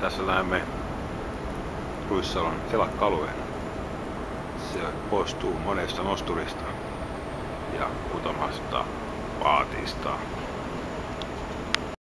Tässä näemme Ruissalon telakkalueen. Se koostuu monesta nosturista ja muutamasta paatista.